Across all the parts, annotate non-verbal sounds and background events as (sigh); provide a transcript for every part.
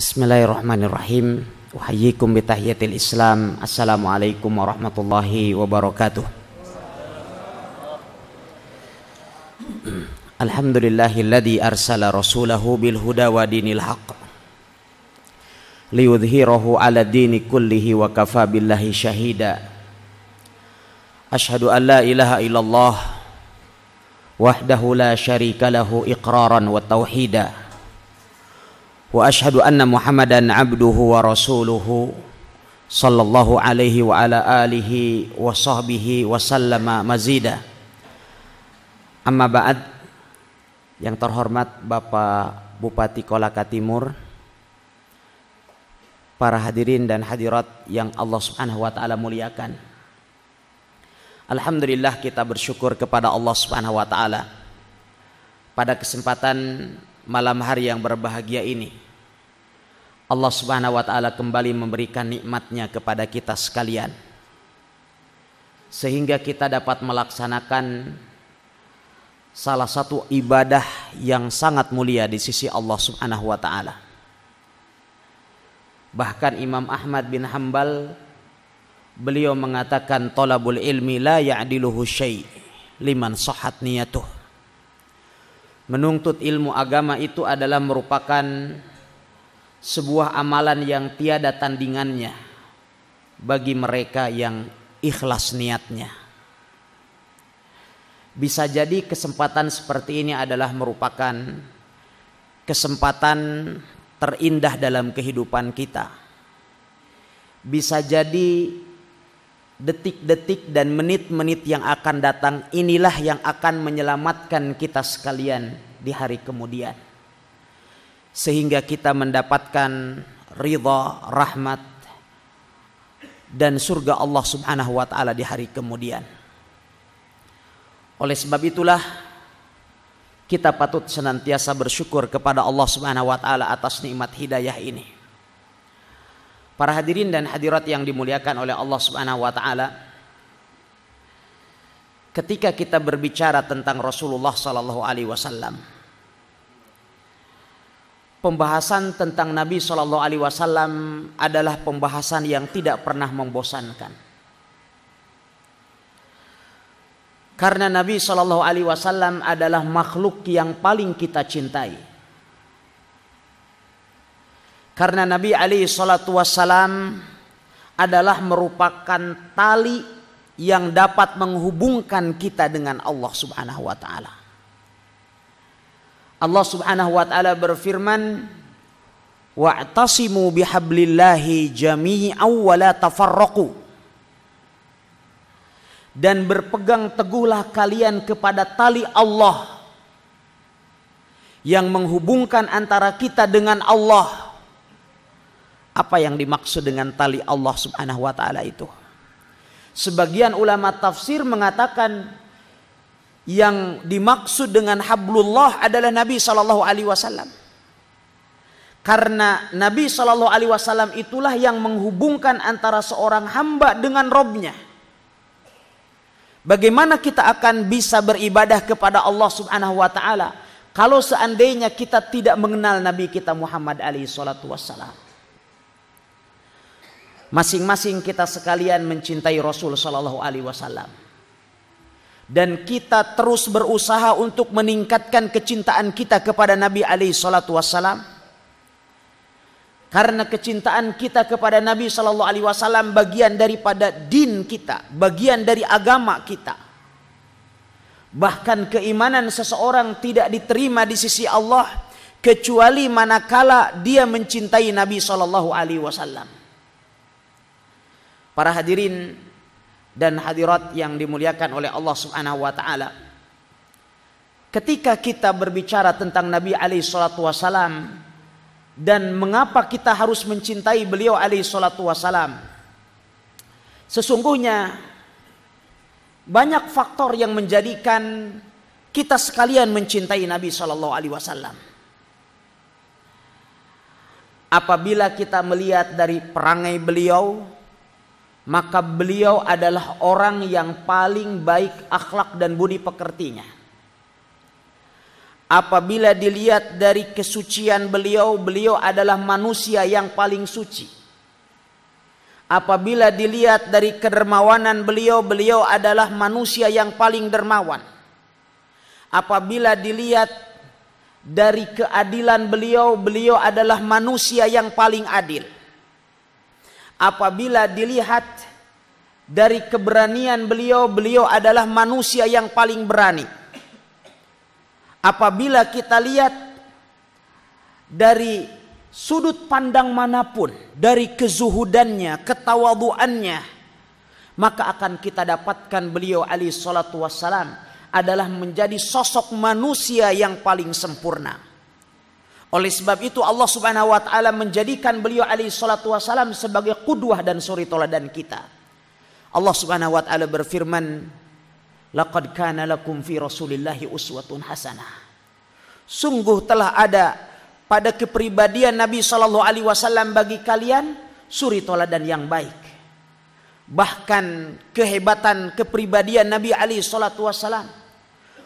Bismillahirrahmanirrahim. Uhayyikum bitahiyatil Islam. Assalamualaikum warahmatullahi wabarakatuh. Alhamdulillahilladzi arsala rasulahu bil huda wa dinil haqq liyudhhirahu ala dini kullihi wa kafa billahi syahida. Ashhadu an la ilaha illallah wahdahu la syarika lahu iqraran wa tauhida. واشهد ان محمدا عبده ورسوله صلى الله عليه وعلى اله وصحبه وسلم مزيدا اما بعد yang terhormat Bapak Bupati Kolaka Timur para hadirin dan hadirat yang Allah Subhanahu wa taala muliakan Alhamdulillah kita bersyukur kepada Allah Subhanahu wa taala pada kesempatan malam hari yang berbahagia ini. Allah Subhanahu wa taala kembali memberikan nikmatnya kepada kita sekalian. Sehingga kita dapat melaksanakan salah satu ibadah yang sangat mulia di sisi Allah Subhanahu wa taala. Bahkan Imam Ahmad bin Hambal beliau mengatakan talabul ilmi la ya'diluhu syai' liman sahat niyatuh menuntut ilmu agama itu adalah merupakan sebuah amalan yang tiada tandingannya bagi mereka yang ikhlas niatnya. Bisa jadi kesempatan seperti ini adalah merupakan kesempatan terindah dalam kehidupan kita. Bisa jadi detik-detik dan menit-menit yang akan datang inilah yang akan menyelamatkan kita sekalian di hari kemudian. Sehingga kita mendapatkan ridha rahmat dan surga Allah Subhanahu wa taala di hari kemudian. Oleh sebab itulah kita patut senantiasa bersyukur kepada Allah Subhanahu wa taala atas nikmat hidayah ini Para hadirin dan hadirat yang dimuliakan oleh Allah Subhanahu wa taala. Ketika kita berbicara tentang Rasulullah sallallahu alaihi wasallam, pembahasan tentang Nabi sallallahu alaihi wasallam adalah pembahasan yang tidak pernah membosankan. Karena Nabi sallallahu alaihi wasallam adalah makhluk yang paling kita cintai. Karena Nabi alaihi salatu wassalam adalah merupakan tali yang dapat menghubungkan kita dengan Allah Subhanahu wa taala. Allah Subhanahu wa taala berfirman, "Wa'tasimu bihablillahi jami'an wa la tafarraqu." Dan berpegang teguhlah kalian kepada tali Allah yang menghubungkan antara kita dengan Allah apa yang dimaksud dengan tali Allah Subhanahu wa taala itu? Sebagian ulama tafsir mengatakan yang dimaksud dengan hablullah adalah Nabi sallallahu alaihi wasallam. Karena Nabi sallallahu alaihi wasallam itulah yang menghubungkan antara seorang hamba dengan Robnya. Bagaimana kita akan bisa beribadah kepada Allah Subhanahu wa taala kalau seandainya kita tidak mengenal Nabi kita Muhammad alaihi salatu wasallam? Masing-masing kita sekalian mencintai Rasul Sallallahu Alaihi Wasallam. Dan kita terus berusaha untuk meningkatkan kecintaan kita kepada Nabi alaihi salatu wassalam. Karena kecintaan kita kepada Nabi sallallahu alaihi wasallam bagian daripada din kita, bagian dari agama kita. Bahkan keimanan seseorang tidak diterima di sisi Allah kecuali manakala dia mencintai Nabi sallallahu alaihi wasallam. Para hadirin dan hadirat yang dimuliakan oleh Allah Subhanahu wa taala. Ketika kita berbicara tentang Nabi alaihi salatu wasalam dan mengapa kita harus mencintai beliau alaihi salatu wasalam. Sesungguhnya banyak faktor yang menjadikan kita sekalian mencintai Nabi Shallallahu Alaihi Wasallam. Apabila kita melihat dari perangai beliau, maka beliau adalah orang yang paling baik akhlak dan budi pekertinya. apabila dilihat dari kesucian beliau, beliau adalah manusia yang paling suci. Apabila dilihat dari kedermawanan beliau, beliau adalah manusia yang paling dermawan. Apabila dilihat dari keadilan beliau, beliau adalah manusia yang paling adil. Apabila dilihat dari keberanian beliau, beliau adalah manusia yang paling berani Apabila kita lihat dari sudut pandang mana pun, dari kezuhudannya, ketawaduannya, maka akan kita dapatkan beliau alaihi salatu wassalam adalah menjadi sosok manusia yang paling sempurna. Oleh sebab itu Allah Subhanahu wa taala menjadikan beliau alaihi salatu wassalam sebagai kudwah dan suri toladan kita. Allah Subhanahu wa taala berfirman, Laqad kana lakum fi Rasulillahi uswatun hasanah. Sungguh telah ada pada kepribadian Nabi Shallallahu alaihi wasallam bagi kalian suri toladan yang baik. Bahkan kehebatan kepribadian Nabi Ali salatu wasallam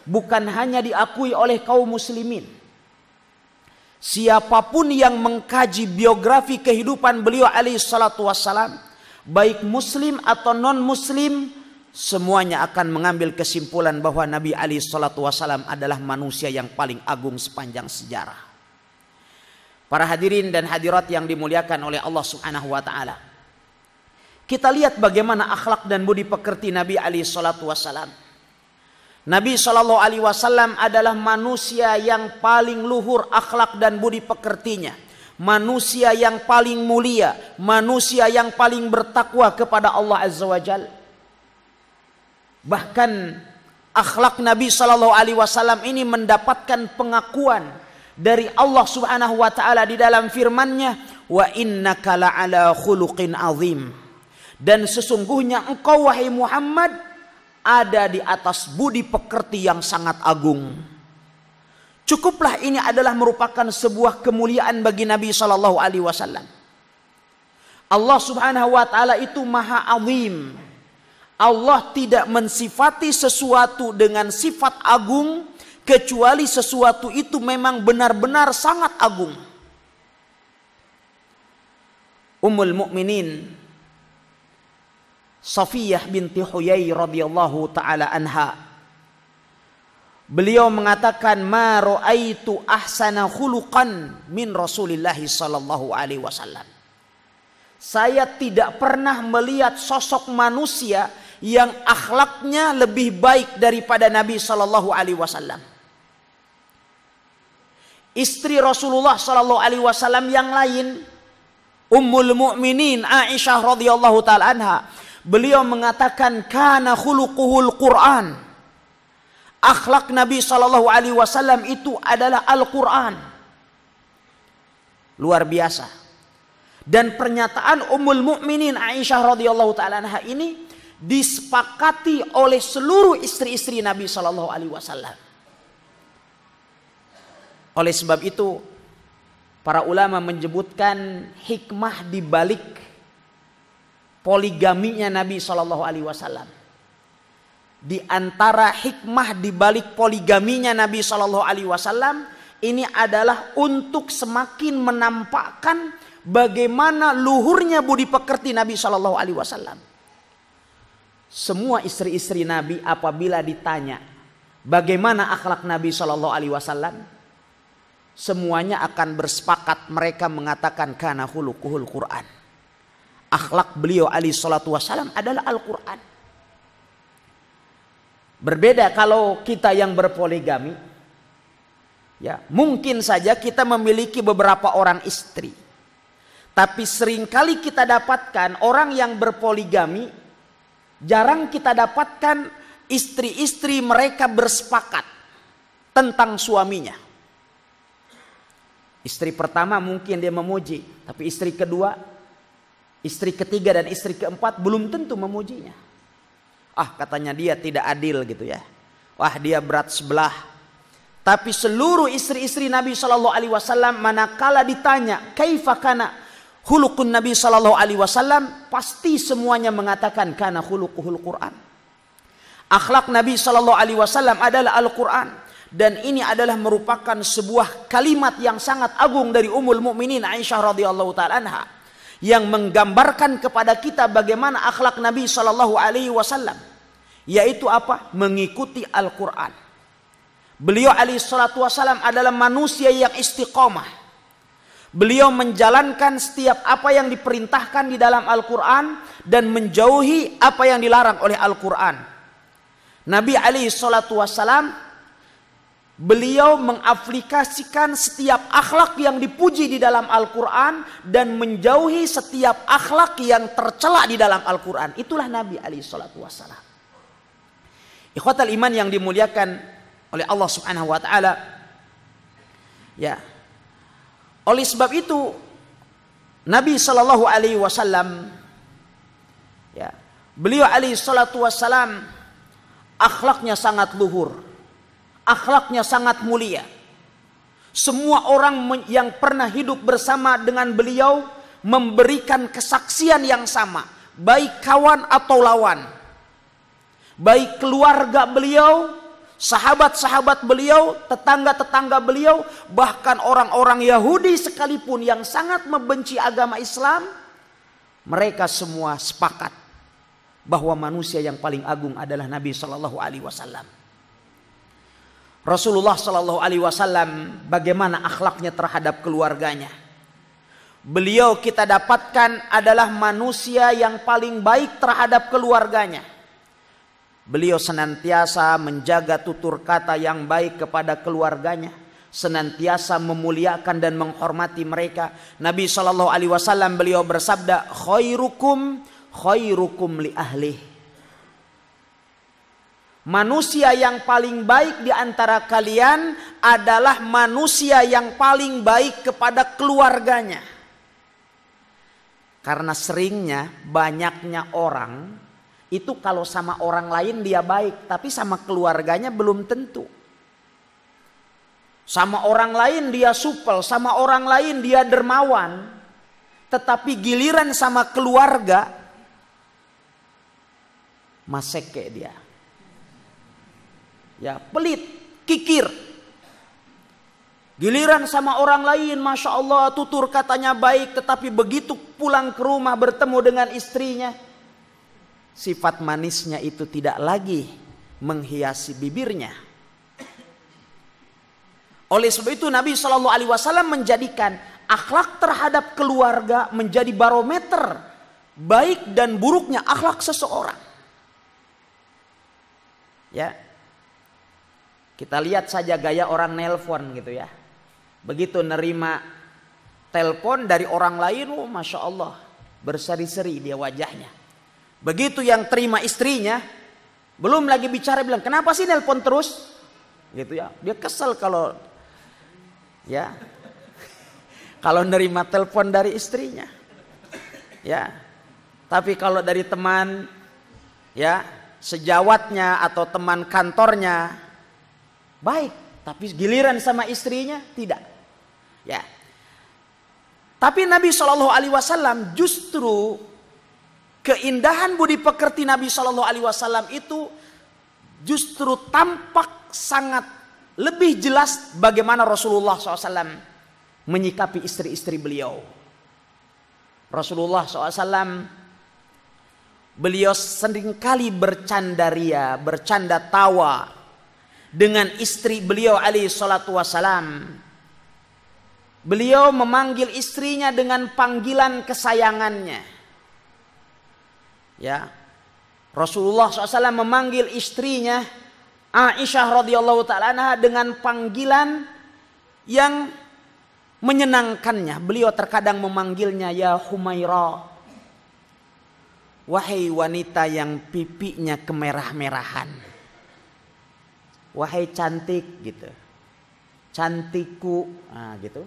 bukan hanya diakui oleh kaum muslimin. Siapa pun yang mengkaji biografi kehidupan beliau Ali salatu wasallam, baik muslim atau non muslim, semuanya akan mengambil kesimpulan bahwa Nabi Ali Shallallahu Wasallam adalah manusia yang paling agung sepanjang sejarah. Para hadirin dan hadirat yang dimuliakan oleh Allah Subhanahu Wa Taala, kita lihat bagaimana akhlak dan budi pekerti Nabi Ali Shallallahu Wasallam. Nabi Shallallahu Alaihi Wasallam adalah manusia yang paling luhur akhlak dan budi pekertinya, manusia yang paling mulia, manusia yang paling bertakwa kepada Allah Azza wa Jalla Bahkan akhlak Nabi Shallallahu Alaihi Wasallam ini mendapatkan pengakuan dari Allah Subhanahu Wa Taala di dalam firman-Nya, wa inna kala ala khuluqin azim. Dan sesungguhnya engkau wahai Muhammad ada di atas budi pekerti yang sangat agung. Cukuplah ini adalah merupakan sebuah kemuliaan bagi Nabi Shallallahu Alaihi Wasallam. Allah Subhanahu Wa Taala itu maha azim Allah tidak mensifati sesuatu dengan sifat agung kecuali sesuatu itu memang benar-benar sangat agung. Ummul Mukminin Safiyah binti Huyai radhiyallahu taala anha Beliau mengatakan ma raaitu ahsana khuluqan min Rasulillah sallallahu alaihi wasallam. Saya tidak pernah melihat sosok manusia yang akhlaknya lebih baik daripada Nabi Shallallahu Alaihi Wasallam. Istri Rasulullah Shallallahu Alaihi Wasallam yang lain, Ummul Mukminin Aisyah radhiyallahu taala anha, beliau mengatakan kana khuluquhul Quran. Akhlak Nabi Shallallahu Alaihi Wasallam itu adalah Al Quran. Luar biasa. Dan pernyataan Ummul Mukminin Aisyah radhiyallahu taala ini disepakati oleh seluruh istri-istri Nabi Shallallahu Alaihi Wasallam. Oleh sebab itu, para ulama menyebutkan hikmah di balik poligaminya Nabi Shallallahu Alaihi Wasallam. Di antara hikmah di balik poligaminya Nabi Shallallahu Alaihi Wasallam ini adalah untuk semakin menampakkan bagaimana luhurnya budi pekerti Nabi Shallallahu Alaihi Wasallam semua istri-istri Nabi apabila ditanya bagaimana akhlak Nabi Shallallahu Alaihi Wasallam, semuanya akan bersepakat mereka mengatakan karena hulukuhul Quran. Akhlak beliau Ali Shallallahu Wasallam adalah Al Quran. Berbeda kalau kita yang berpoligami, ya mungkin saja kita memiliki beberapa orang istri. Tapi sering kali kita dapatkan orang yang berpoligami Jarang kita dapatkan istri-istri mereka bersepakat tentang suaminya. Istri pertama mungkin dia memuji, tapi istri kedua, istri ketiga dan istri keempat belum tentu memujinya. Ah, katanya dia tidak adil gitu ya. Wah, dia berat sebelah. Tapi seluruh istri-istri Nabi Shallallahu Alaihi Wasallam manakala ditanya, kaifakana hulukun Nabi Shallallahu Alaihi Wasallam pasti semuanya mengatakan karena hulukuhul Quran. Akhlak Nabi Shallallahu Alaihi Wasallam adalah Al Quran dan ini adalah merupakan sebuah kalimat yang sangat agung dari Ummul Mukminin Aisyah radhiyallahu taala yang menggambarkan kepada kita bagaimana akhlak Nabi Shallallahu alaihi wasallam yaitu apa? mengikuti Al-Qur'an. Beliau alaihi salatu wasallam adalah manusia yang istiqomah. Beliau menjalankan setiap apa yang diperintahkan di dalam Al-Quran dan menjauhi apa yang dilarang oleh Al-Quran. Nabi alaihi salatu wasallam Beliau mengaplikasikan setiap akhlak yang dipuji di dalam Al-Quran dan menjauhi setiap akhlak yang tercela di dalam Al-Quran. Itulah Nabi salatu wassalam. Ikhwatal iman yang dimuliakan oleh Allah subhanahu wa ta'ala. Ya. Oleh sebab itu Nabi sallallahu alaihi wasallam ya, beliau alaihi salatu wassalam akhlaknya sangat luhur akhlaknya sangat mulia. Semua orang yang pernah hidup bersama dengan beliau memberikan kesaksian yang sama, baik kawan atau lawan. Baik keluarga beliau, sahabat-sahabat beliau, tetangga-tetangga beliau, bahkan orang-orang Yahudi sekalipun yang sangat membenci agama Islam, mereka semua sepakat bahwa manusia yang paling agung adalah Nabi Shallallahu Alaihi Wasallam. Rasulullah Shallallahu Alaihi Wasallam bagaimana akhlaknya terhadap keluarganya. Beliau kita dapatkan adalah manusia yang paling baik terhadap keluarganya. Beliau senantiasa menjaga tutur kata yang baik kepada keluarganya, senantiasa memuliakan dan menghormati mereka. Nabi Shallallahu Alaihi Wasallam beliau bersabda, khairukum khairukum li ahli Manusia yang paling baik di antara kalian adalah manusia yang paling baik kepada keluarganya. Karena seringnya banyaknya orang itu kalau sama orang lain dia baik, tapi sama keluarganya belum tentu. Sama orang lain dia supel, sama orang lain dia dermawan, tetapi giliran sama keluarga maseke dia ya pelit, kikir. Giliran sama orang lain, masya Allah tutur katanya baik, tetapi begitu pulang ke rumah bertemu dengan istrinya, sifat manisnya itu tidak lagi menghiasi bibirnya. Oleh sebab itu Nabi Shallallahu Alaihi Wasallam menjadikan akhlak terhadap keluarga menjadi barometer baik dan buruknya akhlak seseorang. Ya, kita lihat saja gaya orang nelpon gitu ya. Begitu nerima telepon dari orang lain, oh, masya Allah berseri-seri dia wajahnya. Begitu yang terima istrinya, belum lagi bicara bilang kenapa sih nelpon terus, gitu ya. Dia kesel kalau ya (laughs) kalau nerima telepon dari istrinya, ya. Tapi kalau dari teman, ya sejawatnya atau teman kantornya, baik, tapi giliran sama istrinya tidak. Ya. Tapi Nabi Shallallahu Alaihi Wasallam justru keindahan budi pekerti Nabi Shallallahu Alaihi Wasallam itu justru tampak sangat lebih jelas bagaimana Rasulullah SAW menyikapi istri-istri beliau. Rasulullah SAW beliau sering kali bercandaria, bercanda tawa dengan istri beliau alaihi salatu wasalam. Beliau memanggil istrinya dengan panggilan kesayangannya. Ya. Rasulullah SAW memanggil istrinya Aisyah radhiyallahu taala dengan panggilan yang menyenangkannya. Beliau terkadang memanggilnya ya Humaira. Wahai wanita yang pipinya kemerah-merahan wahai cantik gitu. Cantiku. Nah, gitu.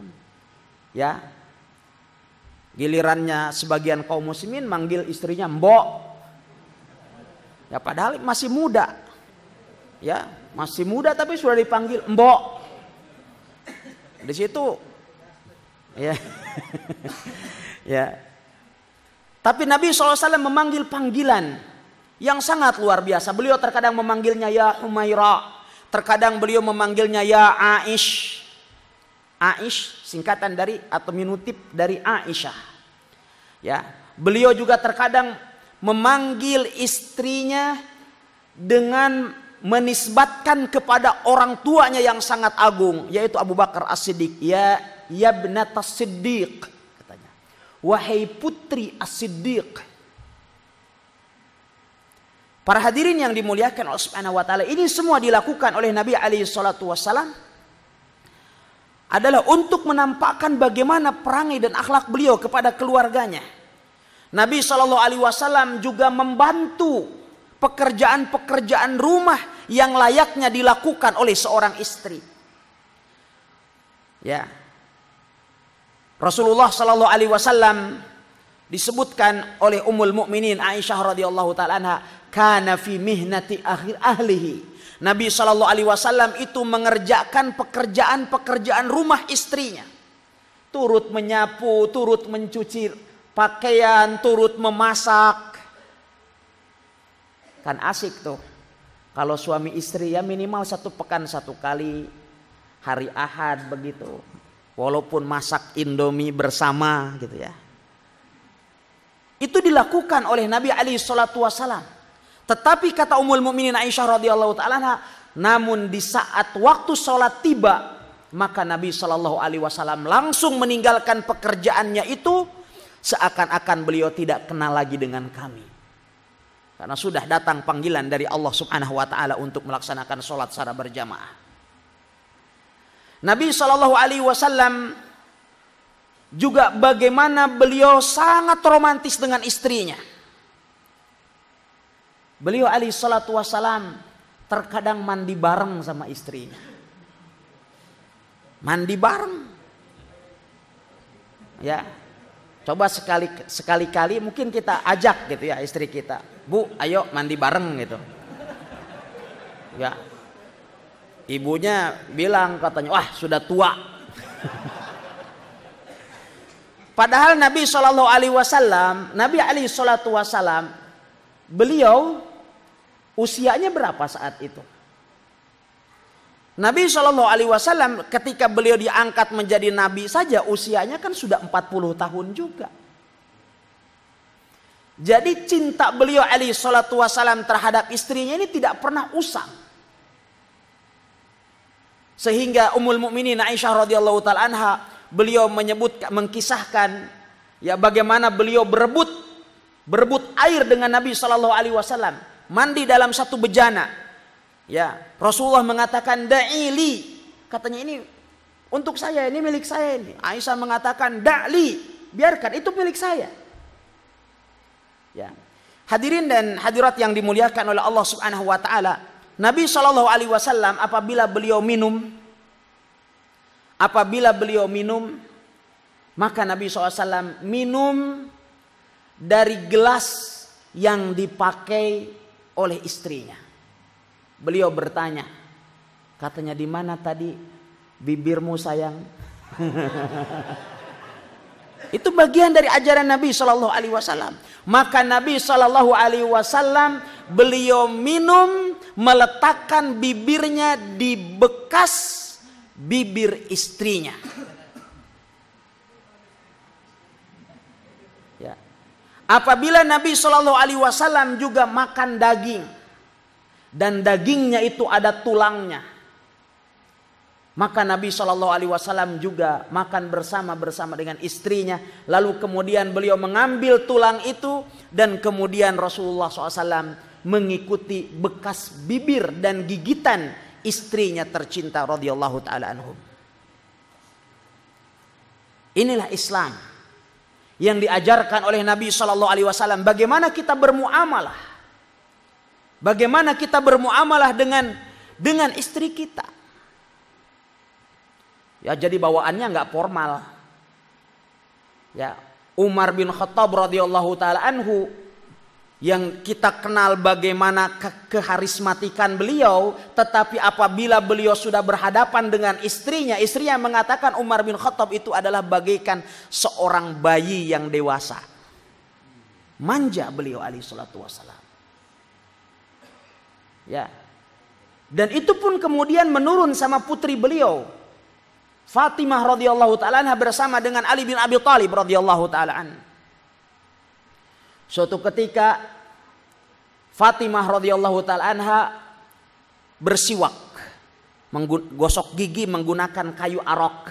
Ya. Gilirannya sebagian kaum muslimin manggil istrinya mbok. Ya padahal masih muda. Ya masih muda tapi sudah dipanggil mbok. Di situ. Ya. (laughs) Ya. Tapi Nabi SAW memanggil panggilan yang sangat luar biasa. Beliau terkadang memanggilnya ya Humaira Terkadang beliau memanggilnya ya Aish. Aish singkatan dari atau minutip dari Aisyah. Ya, beliau juga terkadang memanggil istrinya dengan menisbatkan kepada orang tuanya yang sangat agung yaitu Abu Bakar As-Siddiq ya ya benatas Siddiq katanya wahai putri As-Siddiq Para hadirin yang dimuliakan Allah Subhanahu wa taala, ini semua dilakukan oleh Nabi alaihi salatu wasallam adalah untuk menampakkan bagaimana perangai dan akhlak beliau kepada keluarganya. Nabi Shallallahu alaihi wasallam juga membantu pekerjaan-pekerjaan rumah yang layaknya dilakukan oleh seorang istri. Ya. Rasulullah Shallallahu alaihi wasallam disebutkan oleh Ummul Mukminin Aisyah radhiyallahu taala kana fi mihnati akhir ahlihi. Nabi Shallallahu alaihi wasallam itu mengerjakan pekerjaan-pekerjaan rumah istrinya. Turut menyapu, turut mencuci pakaian, turut memasak. Kan asik tuh. Kalau suami istri ya minimal satu pekan satu kali hari Ahad begitu. Walaupun masak Indomie bersama gitu ya. Itu dilakukan oleh Nabi Ali Shallallahu Wasallam. Tetapi kata Ummul Mukminin Aisyah radhiyallahu taala namun di saat waktu sholat tiba maka Nabi Shallallahu Alaihi Wasallam langsung meninggalkan pekerjaannya itu seakan-akan beliau tidak kenal lagi dengan kami karena sudah datang panggilan dari Allah Subhanahu Wa Taala untuk melaksanakan sholat secara berjamaah. Nabi Shallallahu Alaihi Wasallam juga bagaimana beliau sangat romantis dengan istrinya. Beliau alaihi salatu wassalam terkadang mandi bareng sama istrinya. Mandi bareng. Ya. Coba sekali sekali-kali mungkin kita ajak gitu ya istri kita. Bu, ayo mandi bareng gitu. Ya. Ibunya bilang katanya, "Wah, sudah tua." Padahal Nabi Shallallahu alaihi wasallam, Nabi alaihi salatu wasallam beliau Usianya berapa saat itu? Nabi Shallallahu Alaihi Wasallam ketika beliau diangkat menjadi nabi saja usianya kan sudah 40 tahun juga. Jadi cinta beliau alaihi salatu wasallam terhadap istrinya ini tidak pernah usang. Sehingga Ummul Mukminin Aisyah radhiyallahu taala anha beliau menyebut mengkisahkan ya bagaimana beliau berebut berebut air dengan Nabi Shallallahu alaihi wasallam mandi dalam satu bejana. Ya, Rasulullah mengatakan da'ili. Katanya ini untuk saya, ini milik saya ini. Aisyah mengatakan da'li, biarkan itu milik saya. Ya. Hadirin dan hadirat yang dimuliakan oleh Allah Subhanahu wa taala, Nabi Shallallahu alaihi wasallam apabila beliau minum apabila beliau minum maka Nabi SAW minum dari gelas yang dipakai oleh istrinya. Beliau bertanya, katanya di mana tadi bibirmu sayang? (laughs) Itu bagian dari ajaran Nabi Shallallahu Alaihi Wasallam. Maka Nabi Shallallahu Alaihi Wasallam beliau minum meletakkan bibirnya di bekas bibir istrinya. Apabila Nabi Shallallahu Alaihi Wasallam juga makan daging dan dagingnya itu ada tulangnya, maka Nabi Shallallahu Alaihi Wasallam juga makan bersama bersama dengan istrinya. Lalu kemudian beliau mengambil tulang itu dan kemudian Rasulullah SAW mengikuti bekas bibir dan gigitan istrinya tercinta radhiyallahu taala anhum. Inilah Islam yang diajarkan oleh Nabi Shallallahu Alaihi Wasallam. Bagaimana kita bermuamalah? Bagaimana kita bermuamalah dengan dengan istri kita? Ya jadi bawaannya nggak formal. Ya Umar bin Khattab radhiyallahu taala anhu yang kita kenal bagaimana ke keharismatikan beliau tetapi apabila beliau sudah berhadapan dengan istrinya istrinya mengatakan Umar bin Khattab itu adalah bagaikan seorang bayi yang dewasa. Manja beliau alaihi salatu wasalam ya. Dan itu pun kemudian menurun sama putri beliau. Fatimah radhiyallahu taala bersama dengan Ali bin Abi Thalib radhiyallahu taala Suatu ketika Fatimah radhiyallahu taala bersiwak, menggosok gigi menggunakan kayu arok.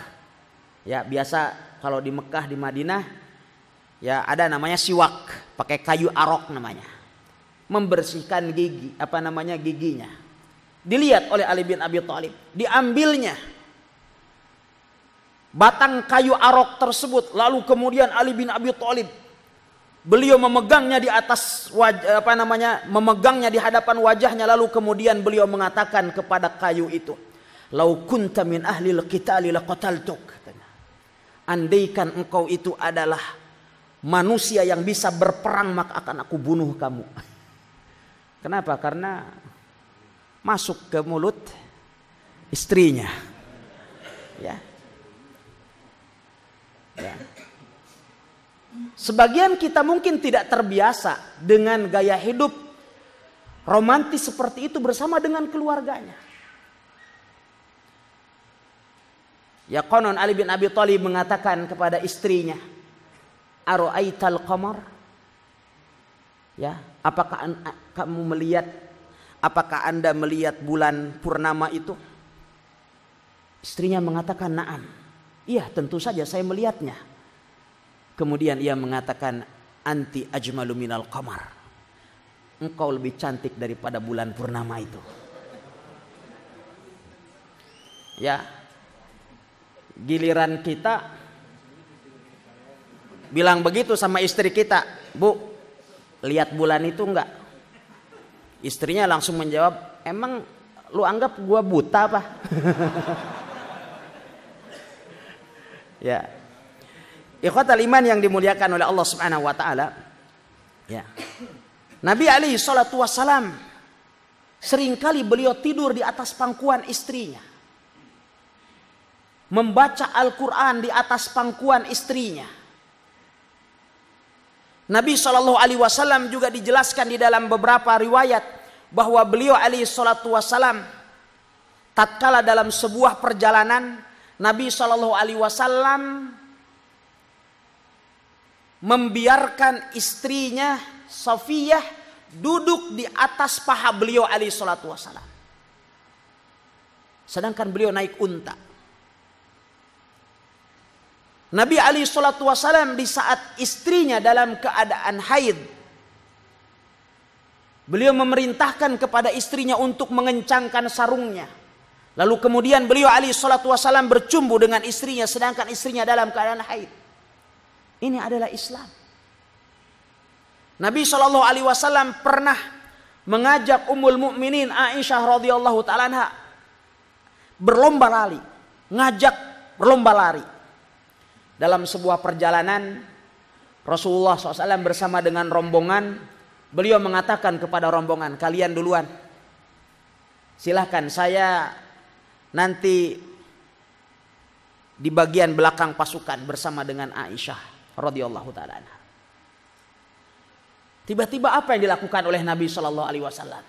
Ya, biasa kalau di Mekah di Madinah ya ada namanya siwak, pakai kayu arok namanya. Membersihkan gigi, apa namanya giginya. Dilihat oleh Ali bin Abi Thalib, diambilnya batang kayu arok tersebut lalu kemudian Ali bin Abi Thalib beliau memegangnya di atas wajah, apa namanya memegangnya di hadapan wajahnya. Lalu kemudian beliau mengatakan kepada kayu itu lau kunta min ahli qitali laqataltuk. Andaikan engkau itu adalah manusia yang bisa berperang maka akan aku bunuh kamu. (laughs) Kenapa? Karena masuk ke mulut istrinya. Ya. Ya Sebagian kita mungkin tidak terbiasa dengan gaya hidup romantis seperti itu bersama dengan keluarganya. Ya konon Ali bin Abi Thalib mengatakan kepada istrinya, "Aro'aital qamar?" Ya, apakah kamu melihat apakah Anda melihat bulan purnama itu? Istrinya mengatakan, "Na'am." Iya, tentu saja saya melihatnya. Kemudian ia mengatakan anti ajmalu minal qamar. Engkau lebih cantik daripada bulan purnama itu. Ya. Giliran kita bilang begitu sama istri kita, "Bu, lihat bulan itu enggak?" Istrinya langsung menjawab, "Emang lu anggap gua buta apa?" (laughs) ya, Ikhwatal iman yang dimuliakan oleh Allah Subhanahu wa taala. Ya. Nabi Ali salatu wasalam sering kali beliau tidur di atas pangkuan istrinya. Membaca Al-Qur'an di atas pangkuan istrinya. Nabi Shallallahu Alaihi Wasallam juga dijelaskan di dalam beberapa riwayat bahwa beliau Ali Shallallahu Wasallam tatkala dalam sebuah perjalanan Nabi Shallallahu Alaihi Wasallam membiarkan istrinya Safiyah duduk di atas paha beliau alaihi salatu wasalam. Sedangkan beliau naik unta. Nabi Ali Shallallahu Wasallam di saat istrinya dalam keadaan haid, beliau memerintahkan kepada istrinya untuk mengencangkan sarungnya. Lalu kemudian beliau Ali Shallallahu Wasallam bercumbu dengan istrinya, sedangkan istrinya dalam keadaan haid. Ini adalah Islam. Nabi Shallallahu Alaihi Wasallam pernah mengajak Ummul Mukminin Aisyah radhiyallahu taala berlomba lari, ngajak berlomba lari. Dalam sebuah perjalanan Rasulullah SAW bersama dengan rombongan beliau mengatakan kepada rombongan kalian duluan silahkan saya nanti di bagian belakang pasukan bersama dengan Aisyah radhiyallahu taala Tiba-tiba apa yang dilakukan oleh Nabi Shallallahu Alaihi Wasallam?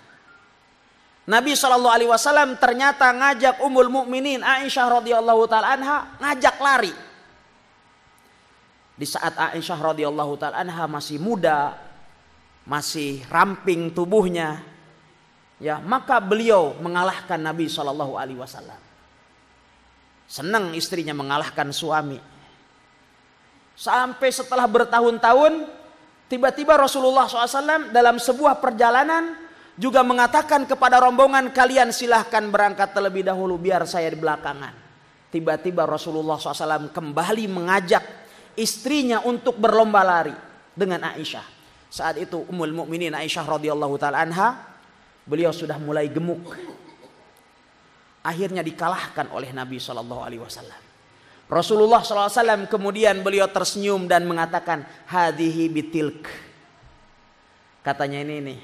Nabi Shallallahu Alaihi Wasallam ternyata ngajak Ummul Mukminin Aisyah radhiyallahu taala ngajak lari. Di saat Aisyah radhiyallahu taala masih muda, masih ramping tubuhnya, ya maka beliau mengalahkan Nabi Shallallahu Alaihi Wasallam. Senang istrinya mengalahkan suami. Sampai setelah bertahun-tahun, tiba-tiba Rasulullah SAW dalam sebuah perjalanan juga mengatakan kepada rombongan kalian silahkan berangkat terlebih dahulu biar saya di belakangan. Tiba-tiba Rasulullah SAW kembali mengajak istrinya untuk berlomba lari dengan Aisyah. Saat itu Ummul Mukminin Aisyah radhiyallahu taala anha beliau sudah mulai gemuk. Akhirnya dikalahkan oleh Nabi Shallallahu alaihi wasallam. Rasulullah SAW kemudian beliau tersenyum dan mengatakan hadihi bitilk. Katanya ini nih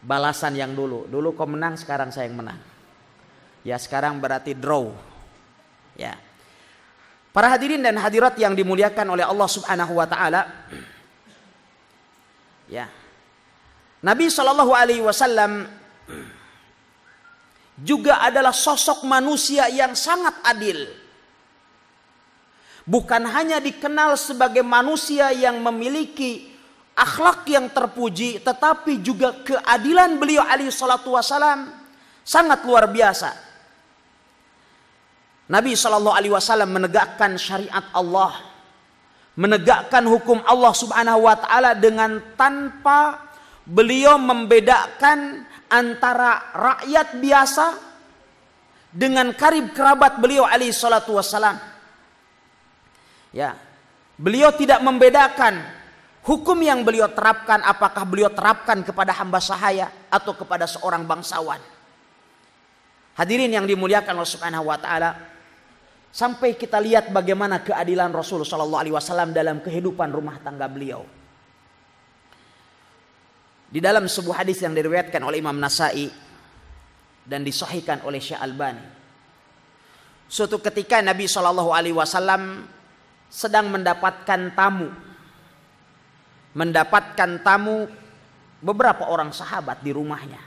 balasan yang dulu. Dulu kau menang, sekarang saya yang menang. Ya sekarang berarti draw. Ya. Para hadirin dan hadirat yang dimuliakan oleh Allah Subhanahu wa taala. Ya. Nabi Shallallahu alaihi wasallam juga adalah sosok manusia yang sangat adil. Bukan hanya dikenal sebagai manusia yang memiliki akhlak yang terpuji, tetapi juga keadilan beliau alaihi salatu wasalam sangat luar biasa. Nabi Shallallahu Alaihi Wasallam menegakkan syariat Allah, menegakkan hukum Allah Subhanahu Wa Taala dengan tanpa beliau membedakan antara rakyat biasa dengan karib kerabat beliau alaihi salatu wassalam. Ya. Beliau tidak membedakan hukum yang beliau terapkan apakah beliau terapkan kepada hamba sahaya atau kepada seorang bangsawan. Hadirin yang dimuliakan Allah Subhanahu wa taala, sampai kita lihat bagaimana keadilan Rasul sallallahu alaihi wasallam dalam kehidupan rumah tangga beliau. Di dalam sebuah hadis yang diriwayatkan oleh Imam Nasai dan disahihkan oleh Syekh Albani. Suatu ketika Nabi Shallallahu Alaihi Wasallam sedang mendapatkan tamu, mendapatkan tamu beberapa orang sahabat di rumahnya.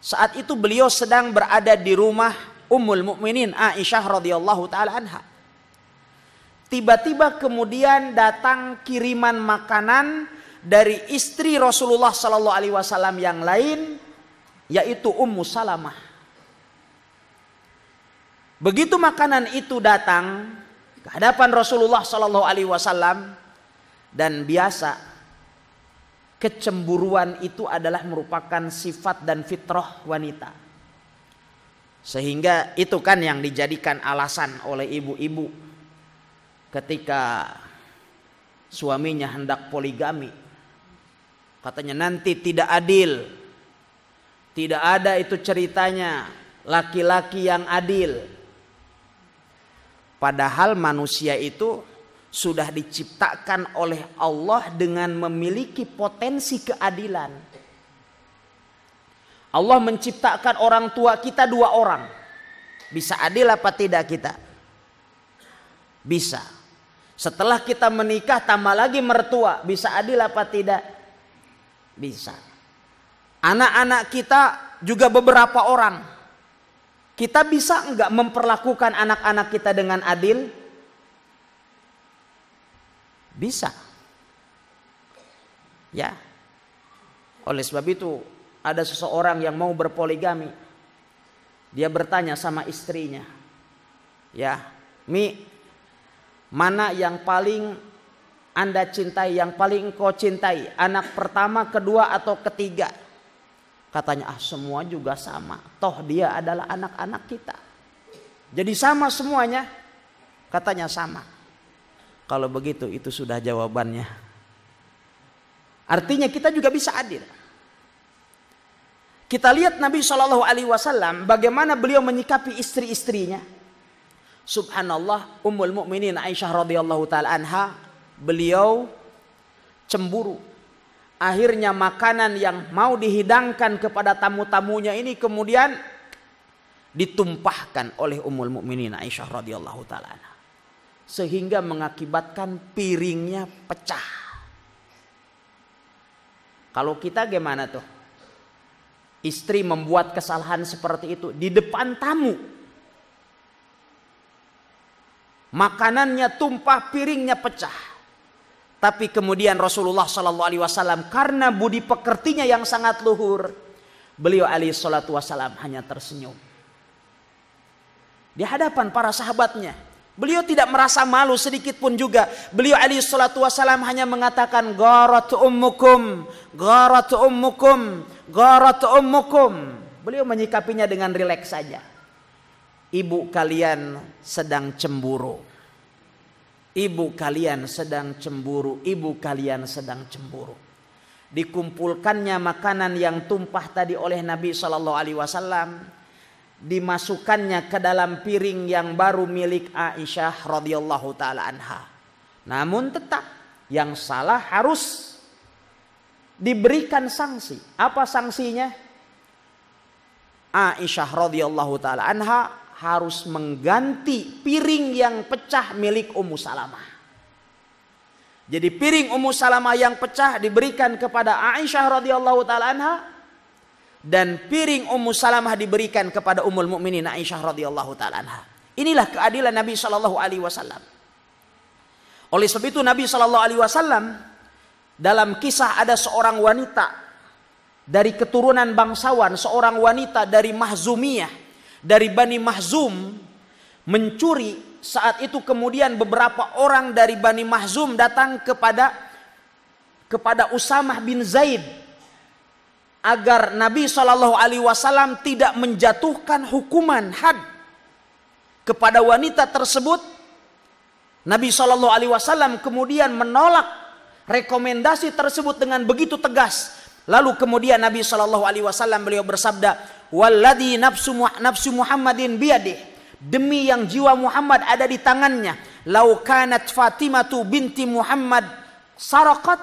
Saat itu beliau sedang berada di rumah Ummul Mukminin Aisyah radhiyallahu taala anha. Tiba-tiba kemudian datang kiriman makanan dari istri Rasulullah Sallallahu Alaihi Wasallam yang lain, yaitu Ummu Salamah. Begitu makanan itu datang ke hadapan Rasulullah Sallallahu Alaihi Wasallam dan biasa kecemburuan itu adalah merupakan sifat dan fitrah wanita. Sehingga itu kan yang dijadikan alasan oleh ibu-ibu ketika suaminya hendak poligami Katanya nanti tidak adil. Tidak ada itu ceritanya laki-laki yang adil. Padahal manusia itu sudah diciptakan oleh Allah dengan memiliki potensi keadilan. Allah menciptakan orang tua kita dua orang. Bisa adil apa tidak kita? Bisa. Setelah kita menikah tambah lagi mertua, bisa adil apa tidak? Bisa. Anak-anak kita juga beberapa orang. Kita bisa enggak memperlakukan anak-anak kita dengan adil? Bisa. Ya. Oleh sebab itu ada seseorang yang mau berpoligami. Dia bertanya sama istrinya. Ya, Mi, mana yang paling anda cintai, yang paling engkau cintai, anak pertama, kedua atau ketiga. Katanya, ah semua juga sama. Toh dia adalah anak-anak kita. Jadi sama semuanya. Katanya sama. Kalau begitu itu sudah jawabannya. Artinya kita juga bisa adil. Kita lihat Nabi Shallallahu Alaihi Wasallam bagaimana beliau menyikapi istri-istrinya. Subhanallah, Ummul Mukminin Aisyah radhiyallahu taala anha beliau cemburu. Akhirnya makanan yang mau dihidangkan kepada tamu-tamunya ini kemudian ditumpahkan oleh Ummul Mukminin Aisyah radhiyallahu taala sehingga mengakibatkan piringnya pecah. Kalau kita gimana tuh? Istri membuat kesalahan seperti itu di depan tamu. Makanannya tumpah, piringnya pecah. Tapi kemudian Rasulullah Shallallahu Alaihi Wasallam karena budi pekertinya yang sangat luhur, beliau alaihi salatu wasallam hanya tersenyum. Di hadapan para sahabatnya, beliau tidak merasa malu sedikit pun juga. Beliau alaihi salatu wasallam hanya mengatakan garat ummukum, garat ummukum, garat ummukum. Beliau menyikapinya dengan rileks saja. Ibu kalian sedang cemburu Ibu kalian sedang cemburu, ibu kalian sedang cemburu. Dikumpulkannya makanan yang tumpah tadi oleh Nabi Shallallahu Alaihi Wasallam, dimasukkannya ke dalam piring yang baru milik Aisyah radhiyallahu taala anha. Namun tetap yang salah harus diberikan sanksi. Apa sanksinya? Aisyah radhiyallahu taala anha harus mengganti piring yang pecah milik Ummu Salamah. Jadi piring Ummu Salamah yang pecah diberikan kepada Aisyah radhiyallahu taala anha. dan piring Ummu Salamah diberikan kepada Ummul Mukminin Aisyah radhiyallahu taala anha. Inilah keadilan Nabi Shallallahu alaihi wasallam. Oleh sebab itu Nabi Shallallahu alaihi wasallam dalam kisah ada seorang wanita dari keturunan bangsawan, seorang wanita dari Mahzumiyah, dari Bani Mahzum mencuri saat itu kemudian beberapa orang dari Bani Mahzum datang kepada kepada Usamah bin Zaid agar Nabi Shallallahu Alaihi Wasallam tidak menjatuhkan hukuman had kepada wanita tersebut. Nabi Shallallahu Alaihi Wasallam kemudian menolak rekomendasi tersebut dengan begitu tegas. Lalu kemudian Nabi Shallallahu Alaihi Wasallam beliau bersabda, "Walladhi nafsu nafsu Muhammadin biyadih." Demi yang jiwa Muhammad ada di tangannya. Lau kanat Fatimatu binti Muhammad sarakat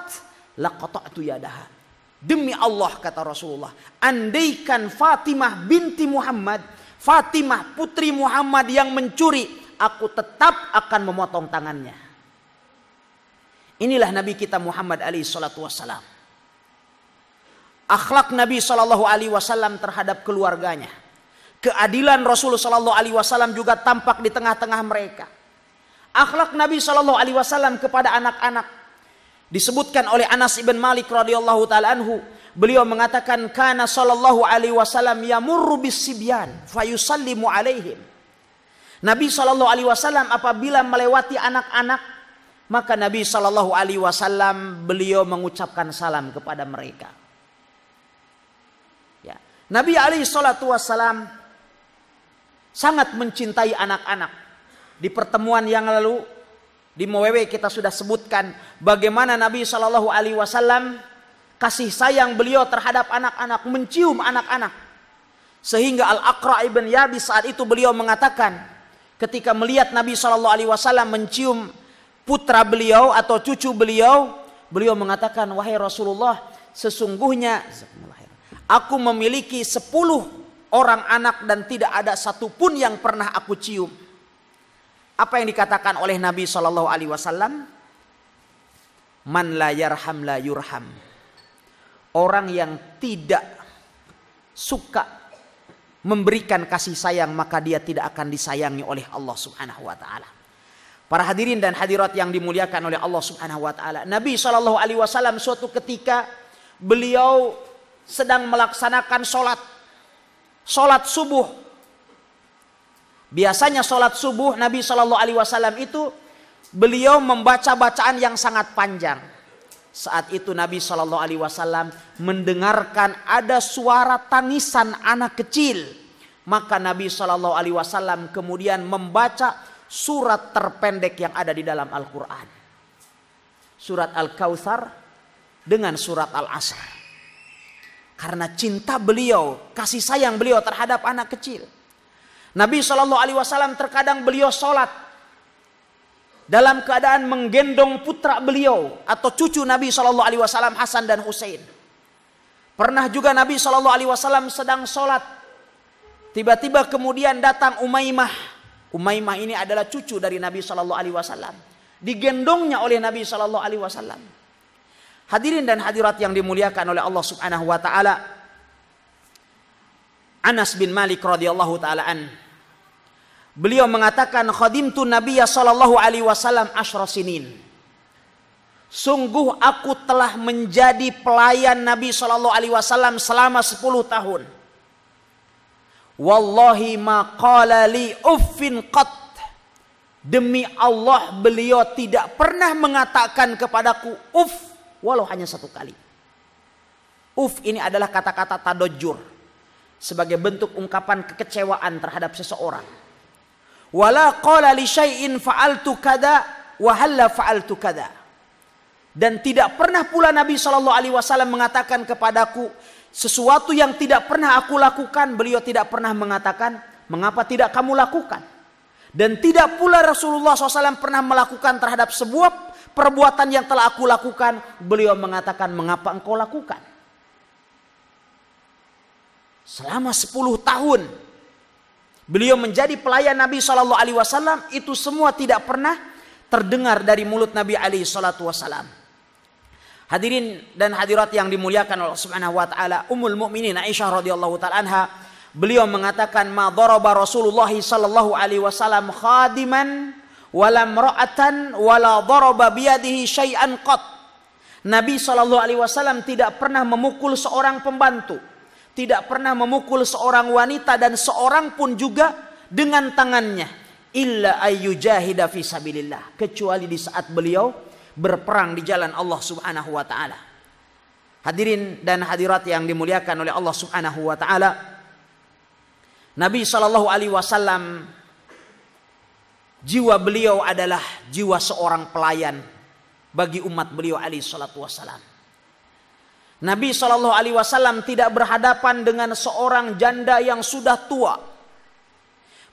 laqata'tu yadaha Demi Allah kata Rasulullah, andaikan Fatimah binti Muhammad, Fatimah putri Muhammad yang mencuri, aku tetap akan memotong tangannya. Inilah Nabi kita Muhammad alaihi salatu wassalam. Akhlak Nabi sallallahu alaihi wasallam terhadap keluarganya. Keadilan Rasul sallallahu alaihi wasallam juga tampak di tengah-tengah mereka. Akhlak Nabi sallallahu alaihi wasallam kepada anak-anak Disebutkan oleh Anas ibn Malik radhiyallahu taala anhu, beliau mengatakan kana sallallahu alaihi wasallam yamurru bisibyan fayusallimu alaihim. Nabi sallallahu alaihi wasallam apabila melewati anak-anak maka Nabi sallallahu alaihi wasallam beliau mengucapkan salam kepada mereka. Nabi alaihi salatu wasallam sangat mencintai anak-anak. Di pertemuan yang lalu di Mowewe kita sudah sebutkan bagaimana Nabi Shallallahu Alaihi Wasallam kasih sayang beliau terhadap anak-anak, mencium anak-anak. Sehingga Al Aqra ibn Yabis saat itu beliau mengatakan ketika melihat Nabi Shallallahu Alaihi Wasallam mencium putra beliau atau cucu beliau, beliau mengatakan wahai Rasulullah sesungguhnya aku memiliki sepuluh orang anak dan tidak ada satupun yang pernah aku cium. Apa yang dikatakan oleh Nabi Shallallahu Alaihi Wasallam? Man la yarham la yurham. Orang yang tidak suka memberikan kasih sayang maka dia tidak akan disayangi oleh Allah Subhanahu wa taala. Para hadirin dan hadirat yang dimuliakan oleh Allah Subhanahu wa taala. Nabi Shallallahu alaihi wasallam suatu ketika beliau sedang melaksanakan sholat sholat subuh Biasanya sholat subuh Nabi Shallallahu Alaihi Wasallam itu beliau membaca bacaan yang sangat panjang. Saat itu Nabi Shallallahu Alaihi Wasallam mendengarkan ada suara tangisan anak kecil. Maka Nabi Shallallahu Alaihi Wasallam kemudian membaca surat terpendek yang ada di dalam Al-Quran. Surat Al-Kautsar dengan surat Al-Asr. Karena cinta beliau, kasih sayang beliau terhadap anak kecil. Nabi Shallallahu Alaihi Wasallam terkadang beliau sholat dalam keadaan menggendong putra beliau atau cucu Nabi Shallallahu Alaihi Wasallam Hasan dan Hussein. Pernah juga Nabi Shallallahu Alaihi Wasallam sedang sholat, tiba-tiba kemudian datang Umaymah. Umaymah ini adalah cucu dari Nabi Shallallahu Alaihi Wasallam. Digendongnya oleh Nabi Shallallahu Alaihi Wasallam. Hadirin dan hadirat yang dimuliakan oleh Allah Subhanahu Wa Taala. Anas bin Malik radhiyallahu taala an. Beliau mengatakan khadimtu Nabiya sallallahu alaihi wasallam asyra sinin. Sungguh aku telah menjadi pelayan Nabi sallallahu alaihi wasallam selama 10 tahun. Wallahi ma qala li uffin qat. Demi Allah beliau tidak pernah mengatakan kepadaku uff walau hanya satu kali. Uff ini adalah kata-kata tadojur sebagai bentuk ungkapan kekecewaan terhadap seseorang. Wala qala li syai'in fa'altu kada wa halla. Dan tidak pernah pula Nabi Shallallahu alaihi wasallam mengatakan kepadaku sesuatu yang tidak pernah aku lakukan, beliau tidak pernah mengatakan mengapa tidak kamu lakukan. Dan tidak pula Rasulullah SAW pernah melakukan terhadap sebuah perbuatan yang telah aku lakukan, beliau mengatakan mengapa engkau lakukan. Selama 10 tahun beliau menjadi pelayan Nabi Shallallahu Alaihi Wasallam itu semua tidak pernah terdengar dari mulut Nabi alaihi salatu wasallam. Hadirin dan hadirat yang dimuliakan Allah Subhanahu wa taala, Ummul Mukminin Aisyah radhiyallahu taala anha, beliau mengatakan ma daraba Rasulullah sallallahu alaihi wasallam khadiman wala mra'atan wala daraba biyadihi syai'an qat. Nabi sallallahu alaihi wasallam tidak pernah memukul seorang pembantu, tidak pernah memukul seorang wanita dan seorang pun juga dengan tangannya illa ayyujahida fi sabilillah kecuali di saat beliau berperang di jalan Allah Subhanahu wa taala. Hadirin dan hadirat yang dimuliakan oleh Allah Subhanahu wa taala. Nabi sallallahu alaihi wasallam jiwa beliau adalah jiwa seorang pelayan bagi umat beliau alaihi wasallam. Nabi Shallallahu Alaihi Wasallam tidak berhadapan dengan seorang janda yang sudah tua.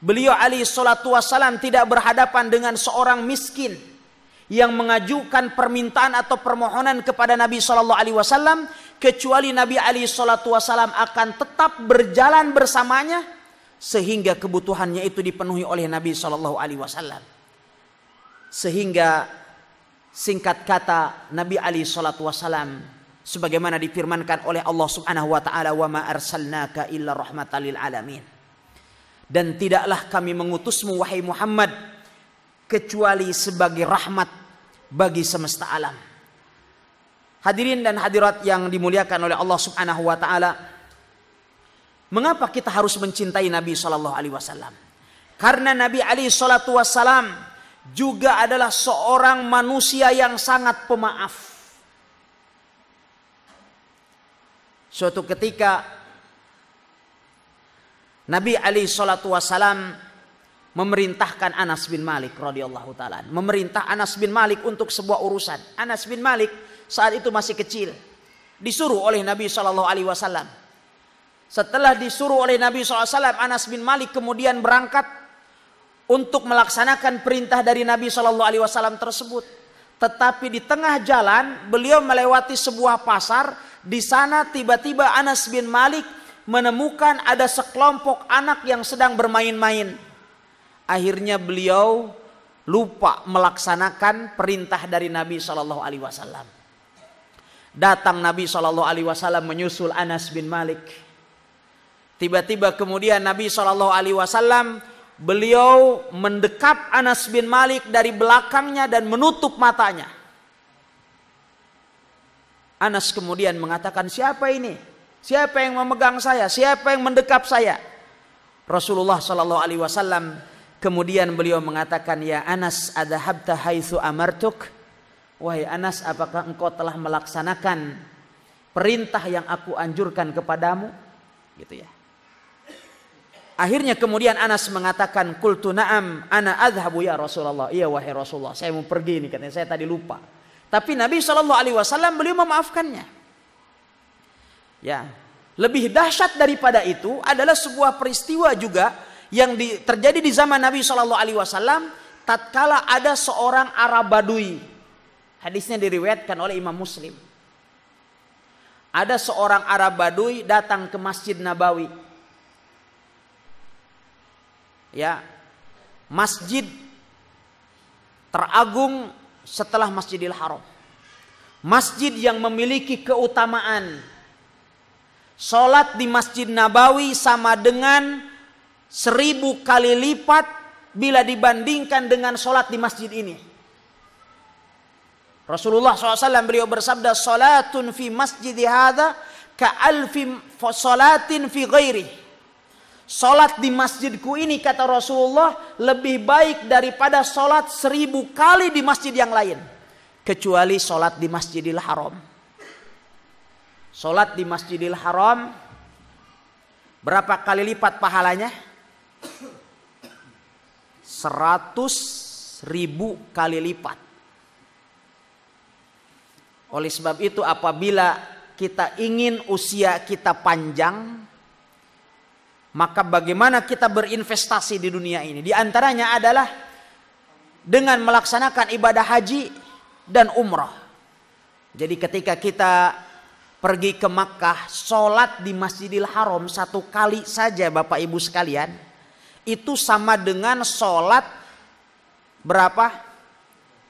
Beliau alaihi salatu wasallam tidak berhadapan dengan seorang miskin yang mengajukan permintaan atau permohonan kepada Nabi Shallallahu Alaihi Wasallam kecuali Nabi Ali Shallallahu Wasallam akan tetap berjalan bersamanya sehingga kebutuhannya itu dipenuhi oleh Nabi Shallallahu Alaihi Wasallam sehingga singkat kata Nabi Ali Shallallahu Wasallam sebagaimana difirmankan oleh Allah Subhanahu Wa Taala wa ma arsalnaka illa rahmatalil alamin dan tidaklah kami mengutusmu wahai Muhammad kecuali sebagai rahmat bagi semesta alam. Hadirin dan hadirat yang dimuliakan oleh Allah Subhanahu wa taala. Mengapa kita harus mencintai Nabi sallallahu alaihi wasallam? Karena Nabi alaihi salatu wasallam juga adalah seorang manusia yang sangat pemaaf. Suatu ketika Nabi alaihi salatu wasallam memerintahkan Anas bin Malik radhiyallahu taala. Memerintah Anas bin Malik untuk sebuah urusan. Anas bin Malik saat itu masih kecil. Disuruh oleh Nabi Shallallahu alaihi wasallam. Setelah disuruh oleh Nabi SAW, Anas bin Malik kemudian berangkat untuk melaksanakan perintah dari Nabi Wasallam tersebut. Tetapi di tengah jalan beliau melewati sebuah pasar. Di sana tiba-tiba Anas bin Malik menemukan ada sekelompok anak yang sedang bermain-main akhirnya beliau lupa melaksanakan perintah dari Nabi Wasallam. Datang Nabi Wasallam menyusul Anas bin Malik. Tiba-tiba kemudian Nabi Shallallahu Alaihi Wasallam beliau mendekap Anas bin Malik dari belakangnya dan menutup matanya. Anas kemudian mengatakan siapa ini? Siapa yang memegang saya? Siapa yang mendekap saya? Rasulullah Shallallahu Alaihi Wasallam Kemudian beliau mengatakan, "Ya Anas, ada habta haitsu amartuk?" Wahai Anas, apakah engkau telah melaksanakan perintah yang aku anjurkan kepadamu? Gitu ya. Akhirnya kemudian Anas mengatakan, "Qultu na'am, ana adhabu ya Rasulullah." Iya wahai Rasulullah, saya mau pergi nih katanya, saya tadi lupa. Tapi Nabi wasallam beliau memaafkannya. Ya. Lebih dahsyat daripada itu adalah sebuah peristiwa juga yang di, terjadi di zaman Nabi Wasallam tatkala ada seorang Arab Badui hadisnya diriwayatkan oleh Imam Muslim ada seorang Arab Badui datang ke Masjid Nabawi ya masjid teragung setelah Masjidil Haram masjid yang memiliki keutamaan Salat di Masjid Nabawi sama dengan seribu kali lipat bila dibandingkan dengan sholat di masjid ini. Rasulullah SAW beliau bersabda, Salatun fi masjid hadha ka alfi salatin fi ghairi. Salat di masjidku ini kata Rasulullah lebih baik daripada salat seribu kali di masjid yang lain. Kecuali salat di masjidil haram. Salat di masjidil haram berapa kali lipat pahalanya? seratus ribu kali lipat. Oleh sebab itu apabila kita ingin usia kita panjang, maka bagaimana kita berinvestasi di dunia ini? Di antaranya adalah dengan melaksanakan ibadah haji dan umrah. Jadi ketika kita pergi ke Makkah, sholat di Masjidil Haram satu kali saja Bapak Ibu sekalian, itu sama dengan sholat berapa?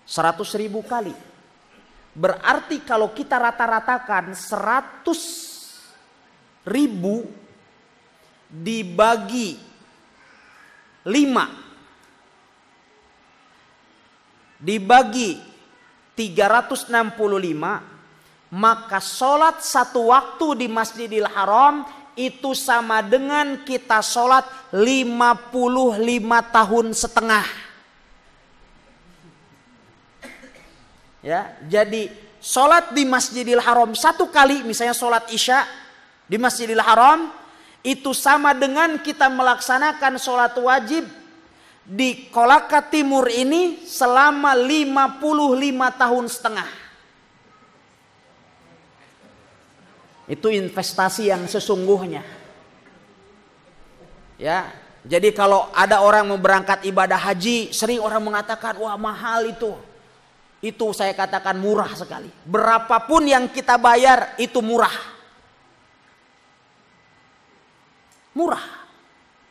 100 ribu kali. Berarti kalau kita rata-ratakan 100 ribu dibagi 5 dibagi 365 maka sholat satu waktu di Masjidil Haram itu sama dengan kita sholat 55 tahun setengah. Ya, jadi sholat di Masjidil Haram satu kali, misalnya sholat isya di Masjidil Haram, itu sama dengan kita melaksanakan sholat wajib di Kolaka Timur ini selama 55 tahun setengah. Itu investasi yang sesungguhnya. Ya, jadi kalau ada orang mau berangkat ibadah haji, sering orang mengatakan, wah mahal itu. Itu saya katakan murah sekali. Berapapun yang kita bayar itu murah. Murah.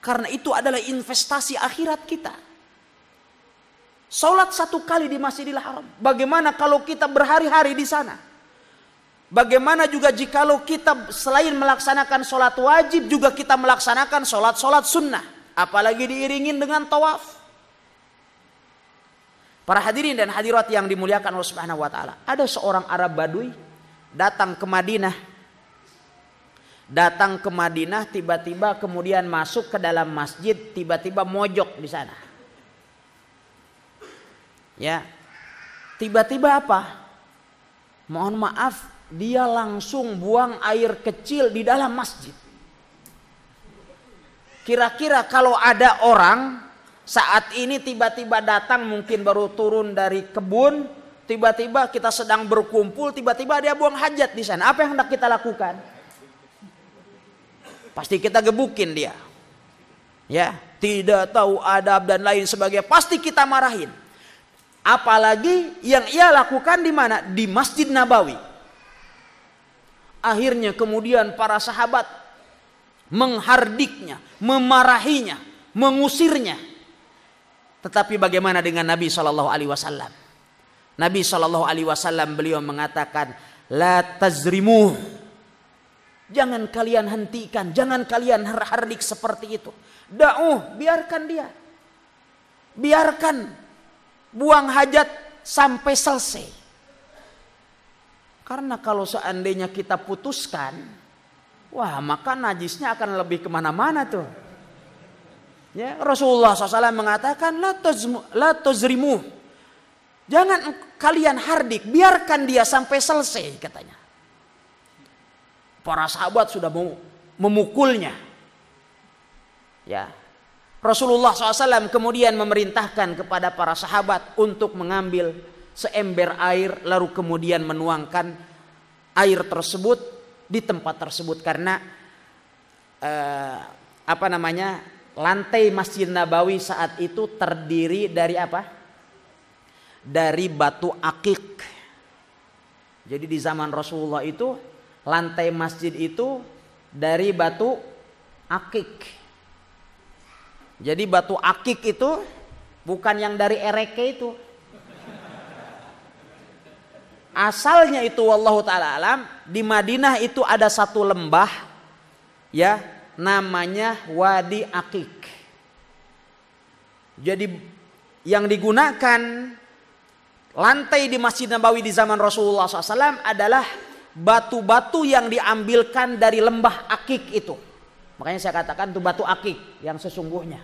Karena itu adalah investasi akhirat kita. Sholat satu kali di Masjidil Haram. Bagaimana kalau kita berhari-hari di sana? Bagaimana juga jikalau kita selain melaksanakan sholat wajib juga kita melaksanakan sholat-sholat sunnah. Apalagi diiringin dengan tawaf. Para hadirin dan hadirat yang dimuliakan Allah Subhanahu wa taala. Ada seorang Arab Badui datang ke Madinah. Datang ke Madinah tiba-tiba kemudian masuk ke dalam masjid, tiba-tiba mojok di sana. Ya. Tiba-tiba apa? Mohon maaf, dia langsung buang air kecil di dalam masjid. Kira-kira kalau ada orang saat ini tiba-tiba datang mungkin baru turun dari kebun, tiba-tiba kita sedang berkumpul, tiba-tiba dia buang hajat di sana. Apa yang hendak kita lakukan? Pasti kita gebukin dia. Ya, tidak tahu adab dan lain sebagainya, pasti kita marahin. Apalagi yang ia lakukan di mana? Di Masjid Nabawi. Akhirnya kemudian para sahabat menghardiknya, memarahinya, mengusirnya tetapi bagaimana dengan Nabi Shallallahu Alaihi Wasallam? Nabi Shallallahu Alaihi Wasallam beliau mengatakan, la tazrimu. Jangan kalian hentikan, jangan kalian hardik seperti itu. Da'uh, biarkan dia. Biarkan buang hajat sampai selesai. Karena kalau seandainya kita putuskan, wah maka najisnya akan lebih ke mana-mana tuh. Ya, Rasulullah SAW mengatakan la tuzrimu. Jangan kalian hardik, biarkan dia sampai selesai katanya. Para sahabat sudah memukulnya. Ya. Rasulullah SAW kemudian memerintahkan kepada para sahabat untuk mengambil seember air lalu kemudian menuangkan air tersebut di tempat tersebut karena eh, apa namanya lantai Masjid Nabawi saat itu terdiri dari apa? Dari batu akik. Jadi di zaman Rasulullah itu lantai masjid itu dari batu akik. Jadi batu akik itu bukan yang dari ereke itu. Asalnya itu wallahu taala alam di Madinah itu ada satu lembah ya namanya Wadi Akik. Jadi yang digunakan lantai di Masjid Nabawi di zaman Rasulullah SAW adalah batu-batu yang diambilkan dari lembah Akik itu. Makanya saya katakan itu batu Akik yang sesungguhnya.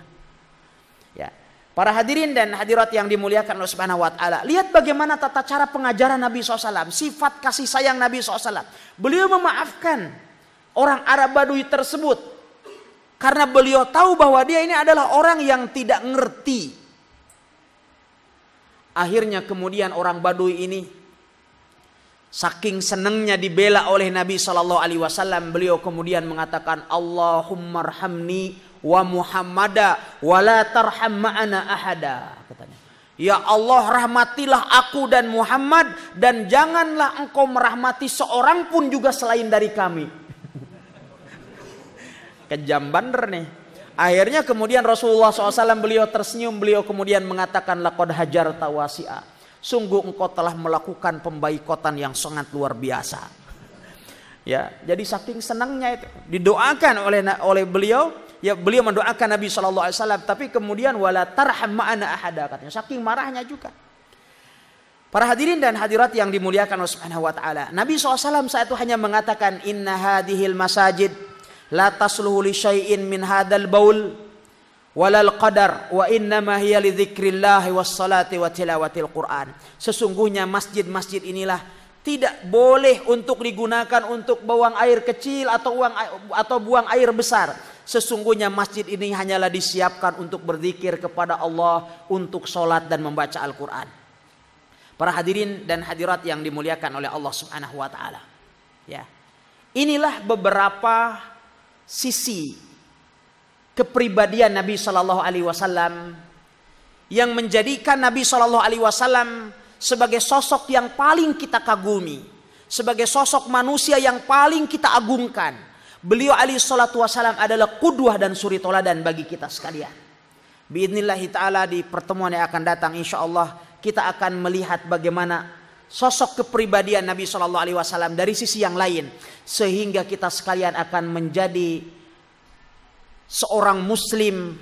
Ya. Para hadirin dan hadirat yang dimuliakan Allah Subhanahu wa taala, lihat bagaimana tata cara pengajaran Nabi SAW, sifat kasih sayang Nabi SAW. Beliau memaafkan orang Arab Badui tersebut karena beliau tahu bahwa dia ini adalah orang yang tidak ngerti. Akhirnya kemudian orang Baduy ini saking senangnya dibela oleh Nabi Shallallahu Alaihi Wasallam, beliau kemudian mengatakan Allahumma rahamni wa Muhammada wa la tarham ma'ana ahada katanya. Ya Allah rahmatilah aku dan Muhammad dan janganlah engkau merahmati seorang pun juga selain dari kami (laughs) kejam bander nih. Akhirnya kemudian Rasulullah SAW beliau tersenyum, beliau kemudian mengatakan laqad hajar tawasi'a. Sungguh engkau telah melakukan pembaikotan yang sangat luar biasa. Ya, jadi saking senangnya itu didoakan oleh oleh beliau, ya beliau mendoakan Nabi Shallallahu Alaihi Wasallam, tapi kemudian wala tarham ma'ana ahada katanya, saking marahnya juga. Para hadirin dan hadirat yang dimuliakan Allah Subhanahu wa taala. Nabi SAW saat itu hanya mengatakan inna hadhil masajid la tasluhu li syai'in min hadal baul walal qadar wa inna ma hiya li dzikrillah was salati wa tilawatil Quran. Sesungguhnya masjid-masjid inilah tidak boleh untuk digunakan untuk buang air kecil atau buang atau buang air besar. Sesungguhnya masjid ini hanyalah disiapkan untuk berzikir kepada Allah, untuk sholat dan membaca Al-Quran. Para hadirin dan hadirat yang dimuliakan oleh Allah Subhanahu wa taala. Ya. Inilah beberapa sisi kepribadian Nabi Shallallahu alaihi wasallam yang menjadikan Nabi Shallallahu alaihi wasallam sebagai sosok yang paling kita kagumi, sebagai sosok manusia yang paling kita agungkan. Beliau alaihi salatu wasallam adalah kudwah dan suri toladan bagi kita sekalian. Biidnillahi ta'ala di pertemuan yang akan datang insya Allah kita akan melihat bagaimana sosok kepribadian Nabi Shallallahu Alaihi Wasallam dari sisi yang lain sehingga kita sekalian akan menjadi seorang Muslim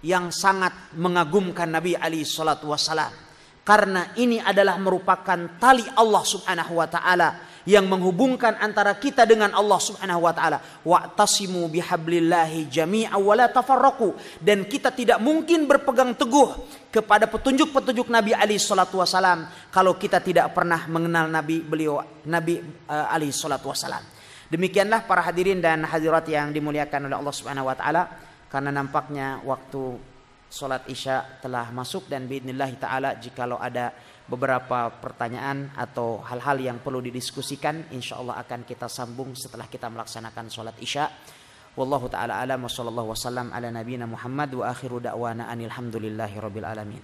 yang sangat mengagumkan Nabi Ali Shallallahu Wasallam karena ini adalah merupakan tali Allah Subhanahu Wa Taala yang menghubungkan antara kita dengan Allah Subhanahu wa taala. Wa'tasimu bihablillahi jami'a wa la tafarraqu. Dan kita tidak mungkin berpegang teguh kepada petunjuk-petunjuk Nabi Ali salatu wasalam kalau kita tidak pernah mengenal Nabi beliau Nabi uh, Ali salatu wasalam. Demikianlah para hadirin dan hadirat yang dimuliakan oleh Allah Subhanahu wa taala. Karena nampaknya waktu salat Isya telah masuk dan biidznillah taala jikalau ada beberapa pertanyaan atau hal-hal yang perlu didiskusikan insya Allah akan kita sambung setelah kita melaksanakan sholat isya. Wallahu taala alam wa sallallahu wasallam ala nabiyina Muhammad wa akhiru da'wana anil hamdulillahi alamin